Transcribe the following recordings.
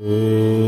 Hum.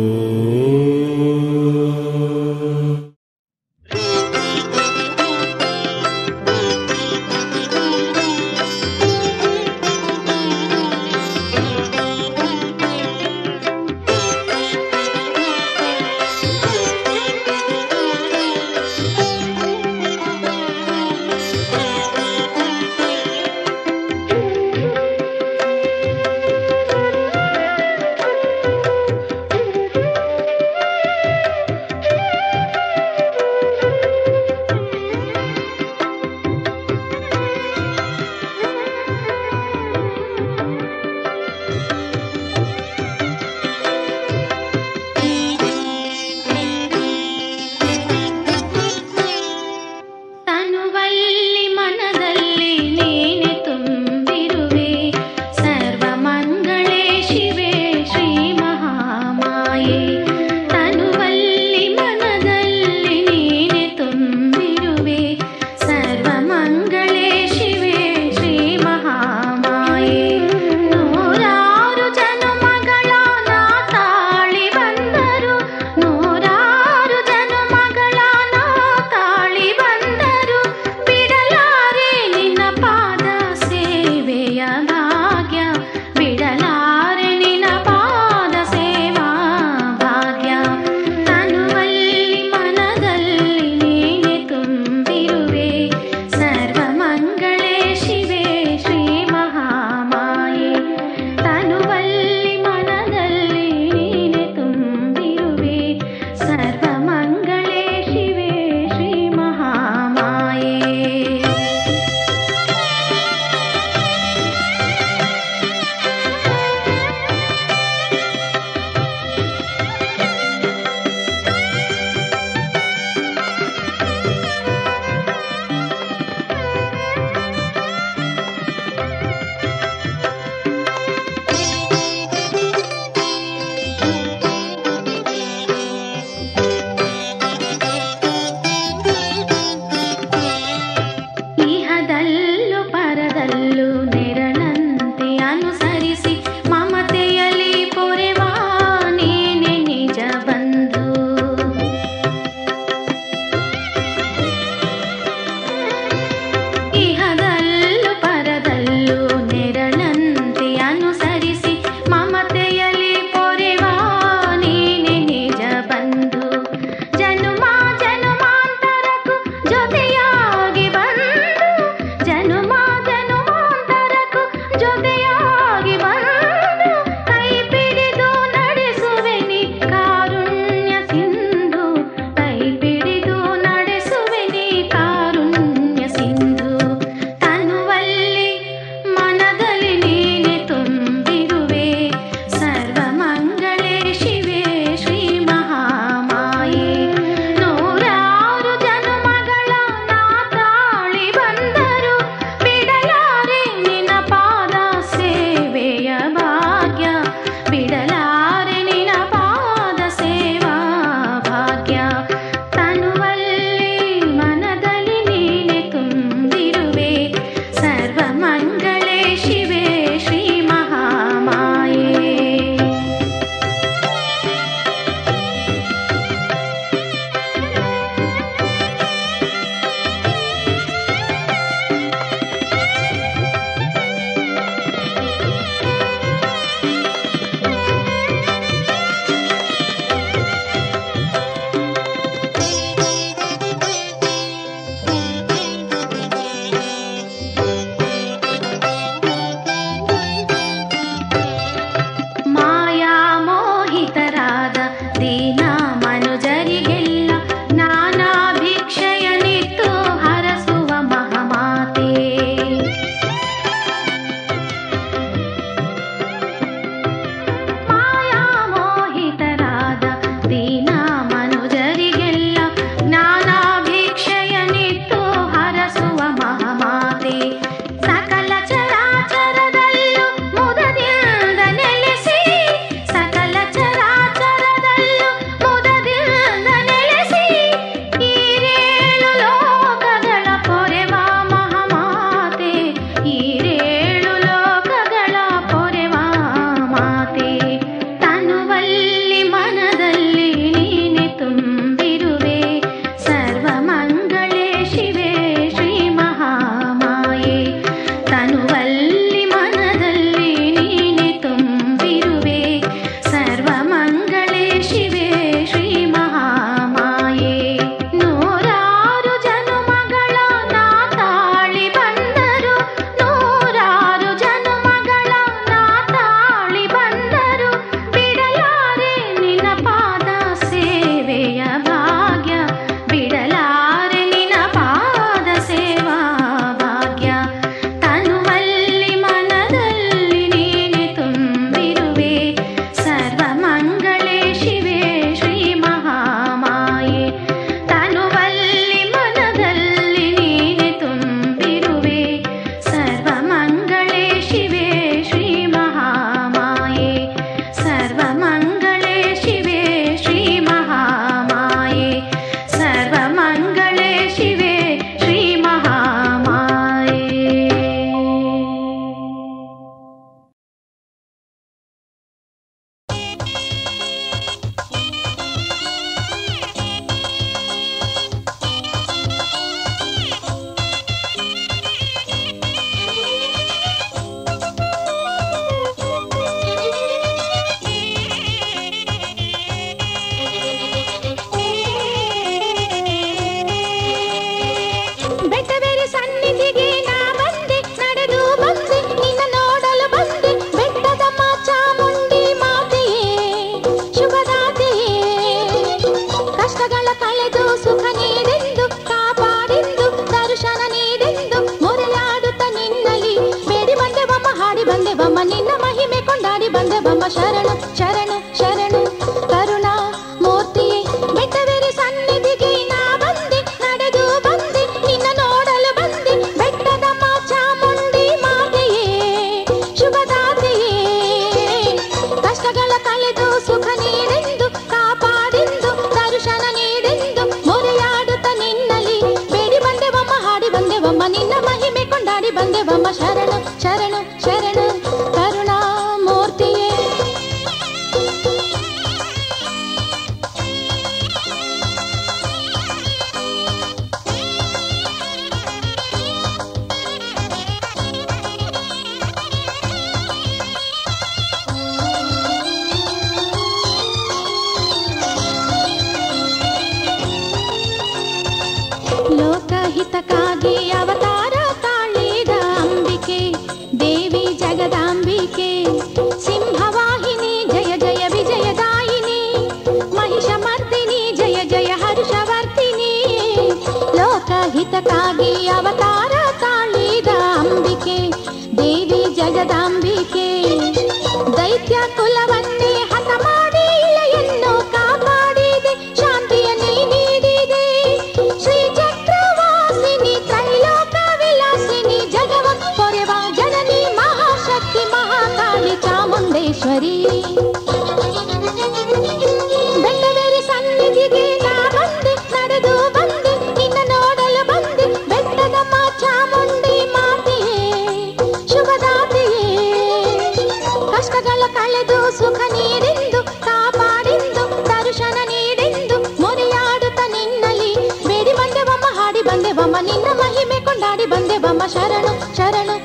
శరణు శరణు.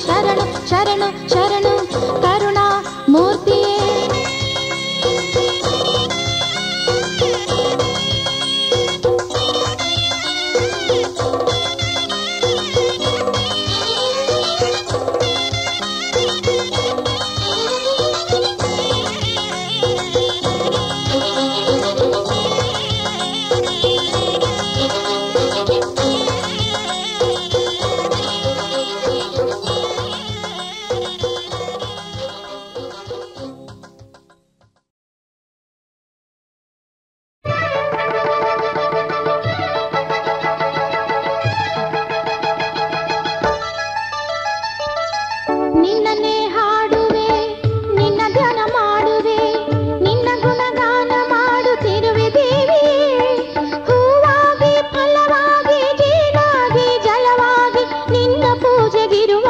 శరణు శరణు శరణు ಮುಜಗಿರುವ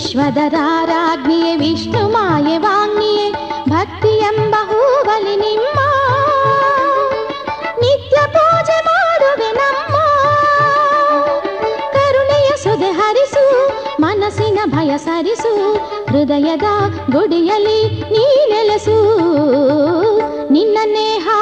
ವಿಶ್ವದರಾರಾಜ್ಞಿಯೇ ವಿಷ್ಣು ಮಾಯೆ ವಾಗ್ನಿಯೇ ಭಕ್ತಿ ಎಂಬ ಹೂವಲಿ ನಿಮ್ಮ. ನಿತ್ಯ ಪೂಜೆ ಮಾಡುವೆ ನಮ್ಮ. ಕರುಣೆಯ ಸುದೆ ಹರಿಸು, ಮನಸ್ಸಿನ ಭಯ ಸರಿಸು, ಹೃದಯದ ಗುಡಿಯಲ್ಲಿ ನೀ ನೆಲೆಸು. ನಿನ್ನನ್ನೇ ಹಾಡುವೆ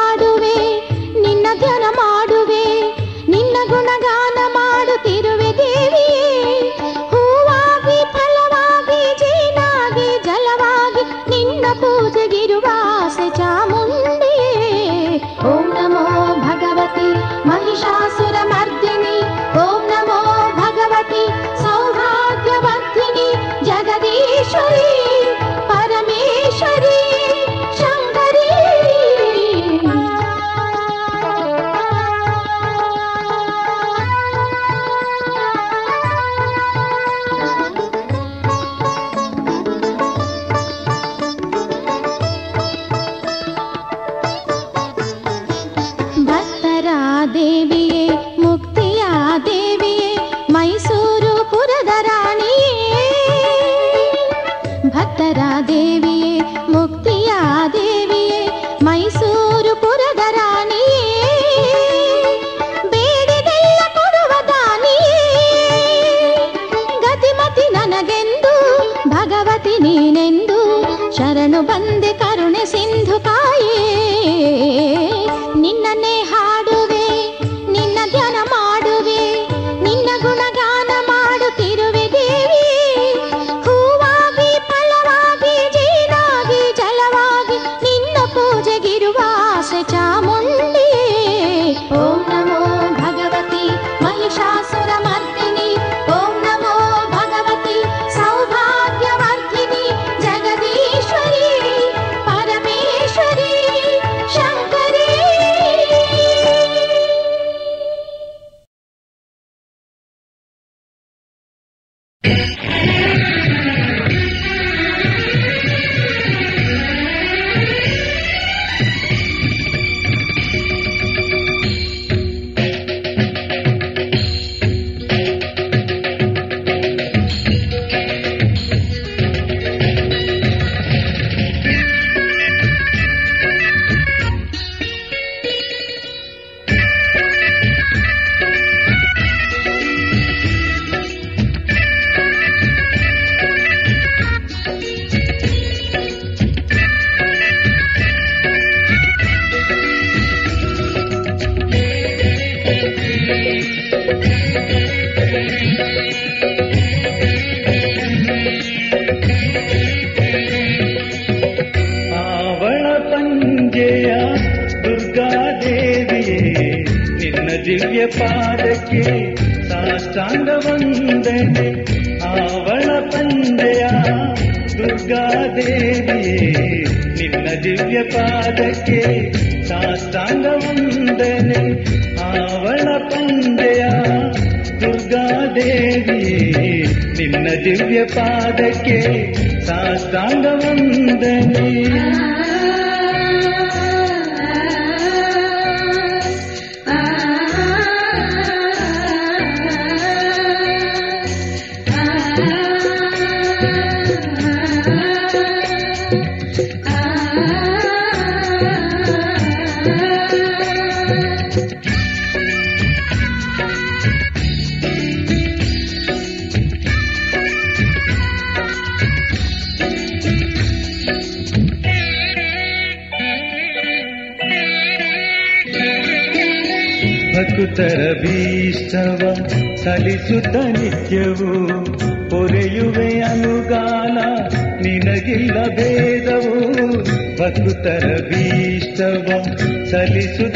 ಪಾದಕ್ಕೆ ಸಾಷ್ಟಾಂಗ ವಂದನೆ ಆವಳ ತಂದೆಯ ದುರ್ಗಾದೇವಿಯೇ, ನಿನ್ನ ದಿವ್ಯ ಪಾದಕ್ಕೆ ಸಾಷ್ಟಾಂಗ ವಂದನೆ ಆವಳ ತಂದೆಯ ದುರ್ಗಾದೇವಿಯೇ, ನಿನ್ನ ದಿವ್ಯ ಪಾದಕ್ಕೆ ಸಾಷ್ಟಾಂಗ ವಂದನೆ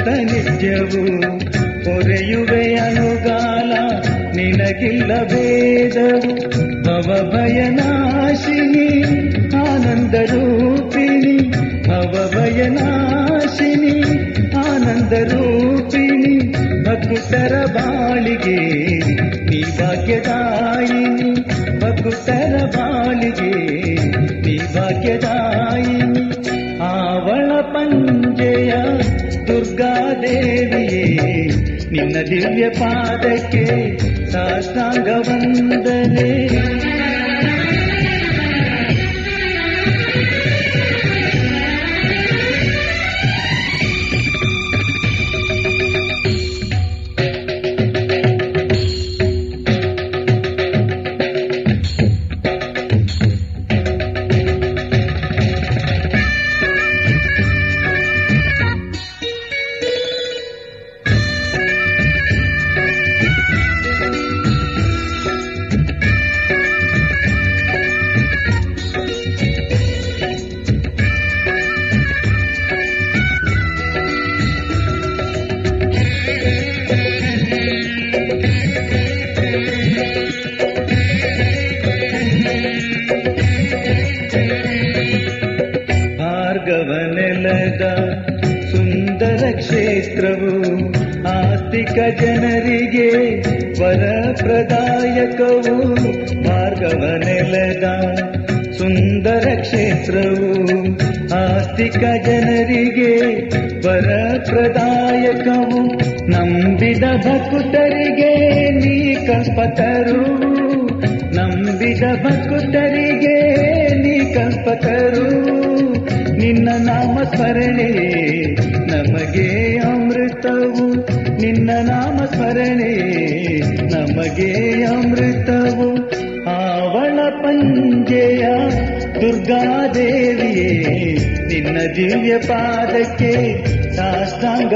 ಸಲಿಸುತ್ತ ನಿತ್ಯವು ಪೊರೆಯುವೆ ಅನುಗಾಲ, ನಿನಗಿಲ್ಲ ಭೇದವು, ಭವಭಯನಾಶಿನಿ ಆನಂದ ರೂಪಿಣಿ ಭವಭಯನಾಶಿನಿ ಆನಂದ ರೂಪಿಣಿ ಭಕ್ತರ ಬಾಳಿಗೆ ನೀ ಭಾಗ್ಯದಾಯಿನಿ, ಭಕ್ತರ ನಿನ್ನ ದಿವ್ಯ ಪಾದಕ್ಕೆ ಸಾಷ್ಟಾಂಗ ವಂದನೆ. ಪ್ರದಾಯಕವು ಮಾರ್ಗವನೆಲೆದ ಸುಂದರ ಕ್ಷೇತ್ರವು ಆಸ್ತಿಕ ಜನರಿಗೆ ವರ ಪ್ರದಾಯಕವು ನಂಬಿದ ಭಕ್ತರಿಗೆ ನೀ ಕಲ್ಪತರು ನಿನ್ನ ದಿವ್ಯ ಪಾದಕ್ಕೆ ಸಾಷ್ಟಾಂಗ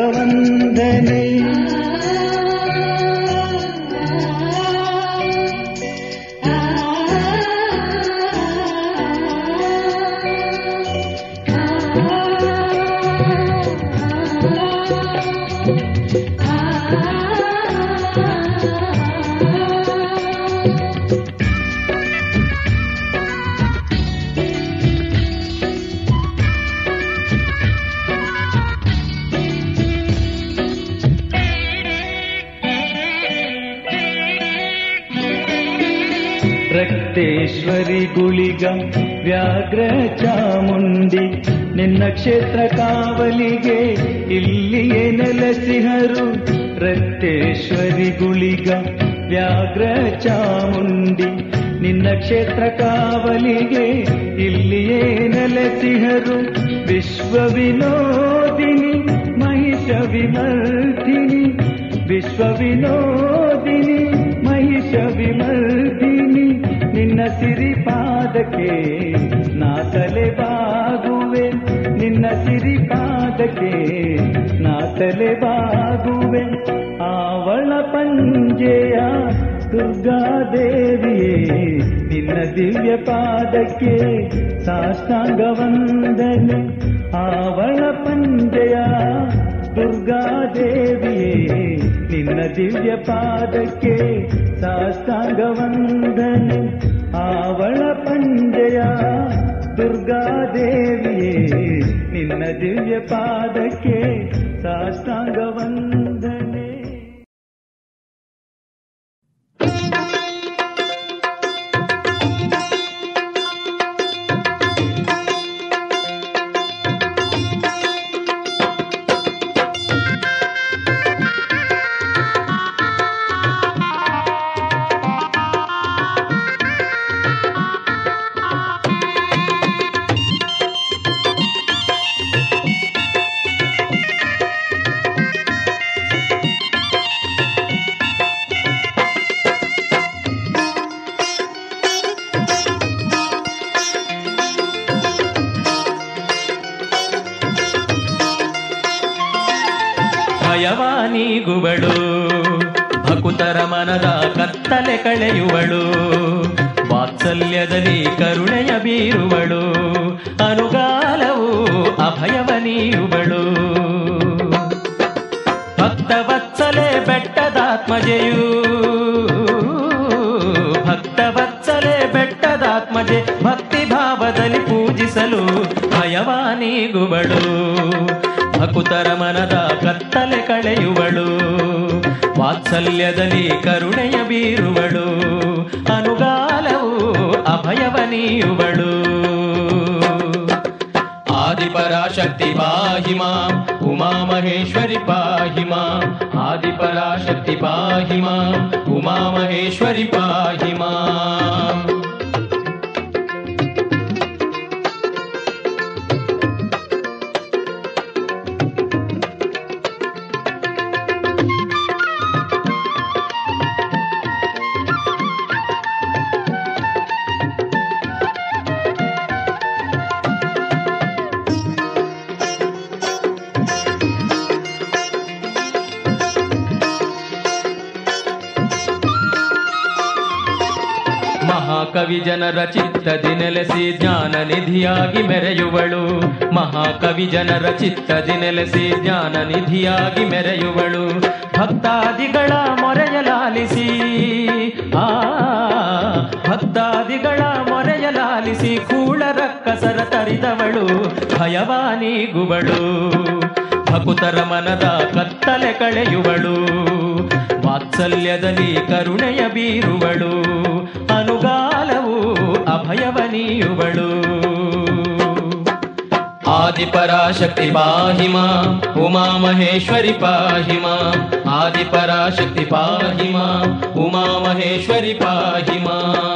ಗುಳಿಗ ವ್ಯಾಘ್ರ ಚಾಮುಂಡಿ, ನಿನ್ನ ಕ್ಷೇತ್ರ ಕಾವಲಿಗೆ ಇಲ್ಲಿಯೇ ನೆಲೆಸಿಹರು. ರಕ್ತೇಶ್ವರಿ ಗುಳಿಗ ವ್ಯಾಘ್ರ ಚಾಮುಂಡಿ, ನಿನ್ನ ಕ್ಷೇತ್ರ ಕಾವಲಿಗೆ ಇಲ್ಲಿಯೇ ನೆಲೆಸಿಹರು. ವಿಶ್ವ ವಿನೋದಿನಿ ಮಹಿಷ ವಿಮರ್ದಿನಿ ವಿಶ್ವ ವಿನೋದಿನಿ ನಿನ್ನ ಸಿರಿಪಾದಕ್ಕೆ ನಾ ತಲೆ ಬಾಗುವೆ ನಿನ್ನ ಸಿರಿಪಾದಕ್ಕೆ ನಾ ತಲೆ ಬಾಗುವೆ ಆವಳ ಪಂಜೆಯ ದುರ್ಗಾದೇವಿಯೇ, ನಿನ್ನ ದಿವ್ಯ ಪಾದಕ್ಕೆ ಸಾಷ್ಟಾಂಗ ವಂದನೆ ಆವಳ ಪಂಜೆಯ ದುರ್ಗಾದೇವಿಯೇ, ನಿನ್ನ ದಿವ್ಯ ಪಾದಕ್ಕೆ ಸಾಷ್ಟಾಂಗ ವಂದನೆ ಆವಳ ಪಂಜೆಯ ದುರ್ಗಾದೇವಿಯೇ ನಿನ್ನ ದಿವ್ಯ ಪಾದಕ್ಕೆ ಸಾಷ್ಟಾಂಗ ಕಳೆಯುವಳು. ವಾತ್ಸಲ್ಯದಲ್ಲಿ ಕರುಣೆಯ ಬೀರುವಳು. ಅನುಗಾಲವು ಅಭಯವ ನೀಯುವಳು. ಭಕ್ತವತ್ಸಲೆ ಬೆಟ್ಟದಾತ್ಮಜೆಯು. ಭಕ್ತವತ್ಸಲೆ ಬೆಟ್ಟದಾತ್ಮಜೆ ಭಕ್ತಿ ಭಾವದಲ್ಲಿ ಪೂಜಿಸಲು ಭಯವಾನೀಗುವಳು. ಭಕುತರ ಮನದ ಕತ್ತಲೆ ಕಳೆಯುವಳು. ವಾತ್ಸಲ್ಯದಲ್ಲಿ ಕರುಣೆಯ ಬೀರುವಳು ಅನುಗಾಲವು ಅಭಯವ ನೀಯುವಳು ಆದಿಪರಾಶಕ್ತಿ ಪಾಹಿ ಮಾಂ ಉಮಾ ಮಹೇಶ್ವರಿ ಪಾಹಿ ಮಾಂ ಆದಿಪರಾಶಕ್ತಿ ಪಾಹಿ ಮಾಂ ಉಮಾ ಮಹೇಶ್ವರಿ ಪಾಹಿ ಮಹಾಕವಿ ಜನರ ಚಿತ್ತದಿ ನೆಲೆಸಿ ಜ್ಞಾನ ನಿಧಿಯಾಗಿ ಮೆರೆಯುವಳು. ಮಹಾಕವಿ ಜನರ ಚಿತ್ತದಿ ನೆಲೆಸಿ ಜ್ಞಾನ ನಿಧಿಯಾಗಿ ಮೆರೆಯುವಳು. ಭಕ್ತಾದಿಗಳ ಮೊರೆಯಲಾಲಿಸಿ. ಆ, ಭಕ್ತಾದಿಗಳ ಮೊರೆಯಲಾಲಿಸಿ ಕೂಳ ರಕ್ಕಸರ ತರಿದವಳು ಭಯವಾನೀಗುವಳು ಭಕುತರ ಮನದ ಕತ್ತಲೆ ಕಳೆಯುವಳು. ವಾತ್ಸಲ್ಯದಲ್ಲಿ ಕರುಣೆಯ ಬೀರುವಳು. ಅನುಗಾಲವು ಅಭಯವ ನೀಯುವಳು ಆದಿಪರಾಶಕ್ತಿ ಪಾಹಿ ಉಮಾ ಮಹೇಶ್ವರಿ ಪಾಹಿ ಆದಿಪರಾಶಕ್ತಿ ಪಾಹಿ ಉಮಾ ಮಹೇಶ್ವರಿ ಪಾಹಿ ಮಾಂ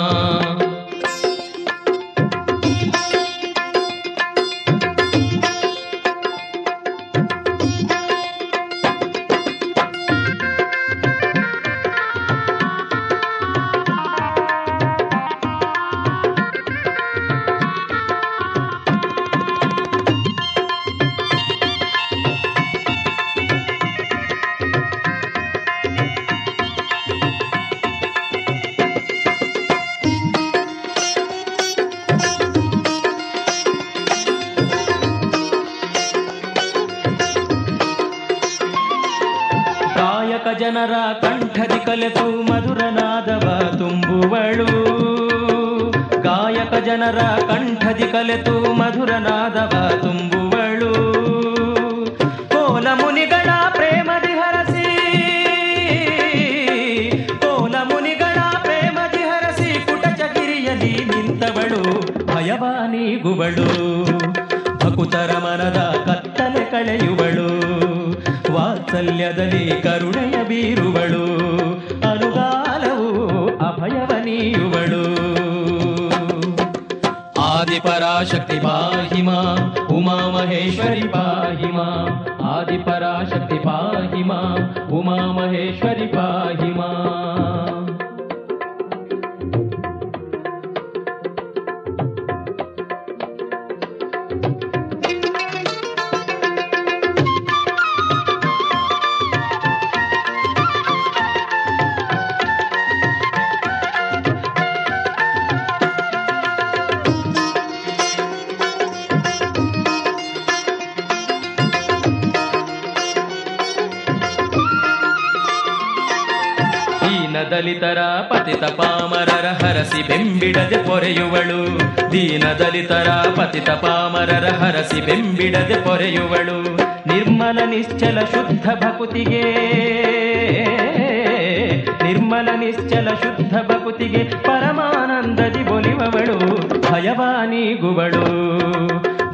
ಭಯವಾನೀಗುವಳು ಭಕುತರ ಮನದ ಕತ್ತಲೆ ಕಳೆಯುವಳು, ವಾತ್ಸಲ್ಯದಲ್ಲಿ ಕರುಣೆಯ ಬೀರುವಳು, ಅನುಗಾಲವು ಅಭಯವ ನೀಯುವಳು. ಆದಿಪರಾಶಕ್ತಿ ಪಾಹಿಮಾ ಉಮಾ ಮಹೇಶ್ವರಿ ಪಾಹಿಮಾ ಆದಿಪರಾಶಕ್ತಿ ಪಾಹಿಮಾ ಉಮಾ ಮಹೇಶ್ವರಿ ಪಾಹಿ ದಲಿತರ ಪತಿತ ಪಾಮರರ ಹರಸಿ ಬೆಂಬಿಡದೆ ಪೊರೆಯುವಳು. ದೀನ ದಲಿತರ ಪತಿತ ಪಾಮರರ ಹರಸಿ ಬೆಂಬಿಡದೆ ಪೊರೆಯುವಳು. ನಿರ್ಮಲ ನಿಶ್ಚಲ ಶುದ್ಧ ಭಕುತಿಗೆ, ನಿರ್ಮಲ ನಿಶ್ಚಲ ಶುದ್ಧ ಭಕುತಿಗೆ ಪರಮಾನಂದದಿ ಬೊಲಿವವಳು ಭಯವಾನೀಗುವಳು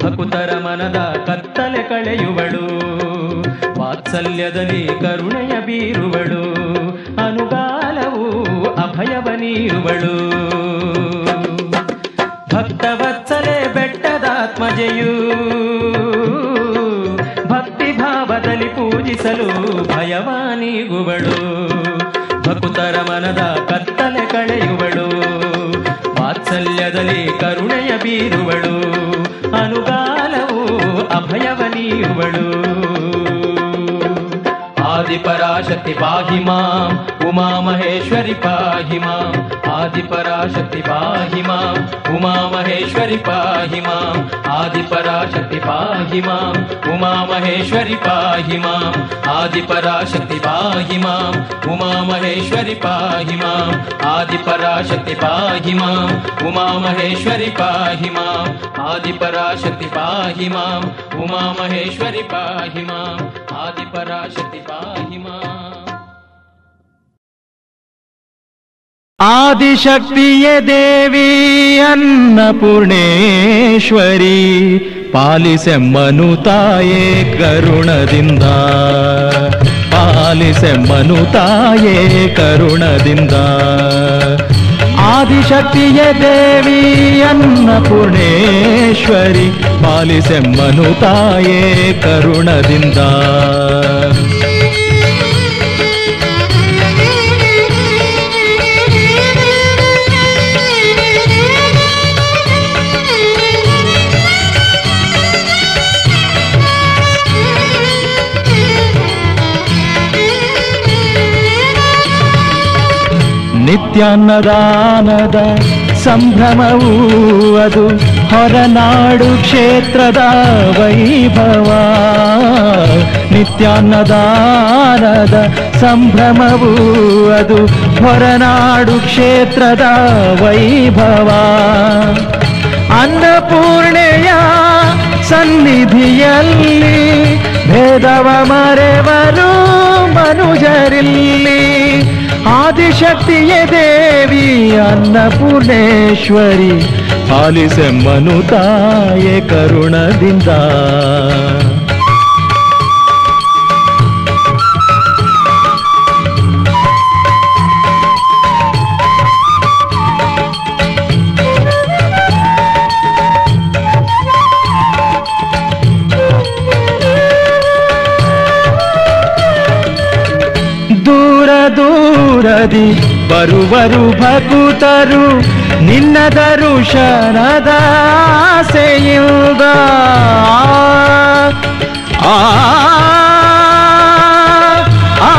ಭಕುತರ ಮನದ ಕತ್ತಲೆ ಕಳೆಯುವಳು. ವಾತ್ಸಲ್ಯದಲ್ಲಿ ಕರುಣೆಯ ಬೀರುವಳು. ಅನುಗಾಲವು ಅಭಯವ ನೀರುವಳು ಭಕ್ತವತ್ಸಲೆ ಬೆಟ್ಟದಾತ್ಮಜೆಯು ಭಕ್ತಿ ಭಾವದಲ್ಲಿ ಪೂಜಿಸಲು ಭಯವಾನೀಗುವಳು ಭಕುತರ ಮನದ ಕತ್ತಲೆ ಕಳೆಯುವಳು. ವಾತ್ಸಲ್ಯದಲ್ಲಿ ಕರುಣೆಯ ಬೀರುವಳು. ಅನುಗಾಲವು ಅಭಯವ ನೀಯುವಳು आदिपराशक्ति पाहि माम् उमा महेश्वरि पाहि माम् आदिपराशक्ति पाहि माम् उमा महेश्वरि पाहि माम् आदिपराशक्ति पाहि माम् उमा महेश्वरि पाहि माम् आदिपराशक्ति पाहि माम् उमा महेश्वरि पाहि माम् आदिपराशक्ति पाहि माम् उमा महेश्वरि पाहि माम् आदिपराशक्ति पाहि माम् उमा महेश्वरि पाहि माम् ಆದಿಪರಾಶಕ್ತಿ ಪಾಹಿ ಮಾಂ ಆದಿಶಕ್ತಿಯ ದೇವಿ ಅನ್ನಪೂರ್ಣೇಶ್ವರಿ ಪಾಲಿಸೆಮ್ಮನು ತಾಯೇ ಕರುಣದಿಂದ ಪಾಲಿಸೆಮ್ಮನು ತಾಯೇ ಕರುಣದಿಂದ ಆದಿಶಕ್ತಿಯ ದೇವಿ ಅನ್ನಪೂರ್ಣೇಶ್ವರಿ ಪಾಲಿಸೆಮ್ಮನು ತಾಯೇ ಕರುಣದಿಂದ ನಿತ್ಯಾನ್ನದಾನದ ಸಂಭ್ರಮವೂ ಅದು ಹೊರನಾಡು ಕ್ಷೇತ್ರದ ವೈಭವ. ನಿತ್ಯಾನ್ನದಾನದ ಸಂಭ್ರಮವೂ ಅದು ಹೊರನಾಡು ಕ್ಷೇತ್ರದ ವೈಭವ. ಅನ್ನಪೂರ್ಣೆಯ ಸನ್ನಿಧಿಯಲ್ಲಿ ಭೇದವ ಮರೆವರು ಮನುಜರಿಲ್ಲಿ. ಆದಿಶಕ್ತಿಯೇ ದೇವಿ ಅನ್ನಪೂರ್ಣೇಶ್ವರಿ ಮನು ತಾಯೆ ಕರುಣದಿಂದ. ದೂರದಿ ಬರುವರು ಭಕುತರು ನಿನ್ನ ದರುಶನದ ಆಸೆಯಿಂದ ಆ ಆ,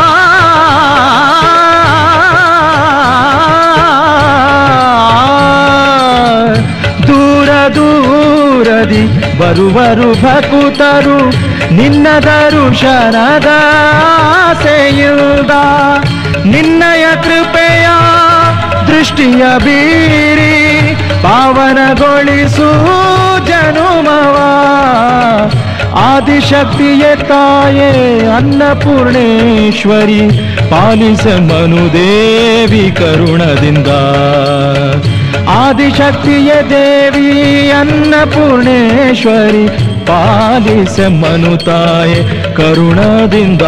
ದೂರ ದೂರದಿ ಬರುವರು ಭಕುತರು ನಿನ್ನ ದರುಶನದ ಆಸೆಯುದ ನಿನ್ನಯ ಕೃಪೆಯ ದೃಷ್ಟಿಯ ಬೀರಿ ಪಾವನಗೊಳಿಸು ಜನುಮವ. ಆದಿಶಕ್ತಿಯ ತಾಯೇ, ಅನ್ನಪೂರ್ಣೇಶ್ವರಿ, ಪಾಲಿಸ ಮನುದೇವಿ ಕರುಣದಿಂದ. ಆದಿಶಕ್ತಿಯ ದೇವಿ, ಅನ್ನಪೂರ್ಣೇಶ್ವರಿ, ಪಾಲಿಸ ಮನು ತಾಯೆ ಕರುಣದಿಂದ.